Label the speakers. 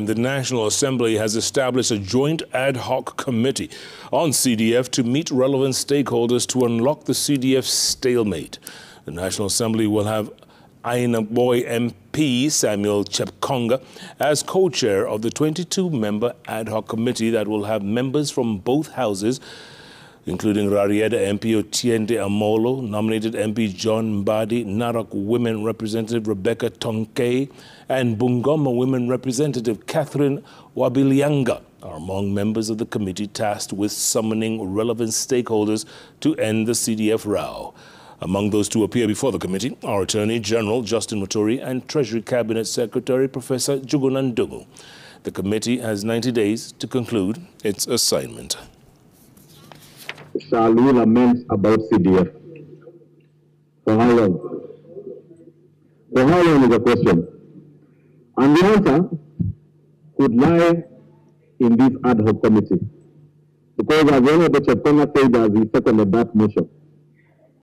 Speaker 1: The National Assembly has established a joint ad hoc committee on CDF to meet relevant stakeholders to unlock the CDF stalemate. The National Assembly will have Ainabkoi MP Samuel Chepkonga as co-chair of the 22-member ad hoc committee that will have members from both houses including Rarieda MP Otiende Amolo, nominated MP John Mbadi, Narok Women Representative Rebecca Tonkei, and Bungoma Women Representative Catherine Wambilianga are among members of the committee tasked with summoning relevant stakeholders to end the CDF row. Among those to appear before the committee are Attorney General Justin Muturi and Treasury Cabinet Secretary Professor Jugunan. The committee has 90 days to conclude its assignment
Speaker 2: shall we lament about CDF? For how long? For how long is the question? And the answer could lie in this ad hoc committee. Because as the Chepkonga said as he seconded that motion,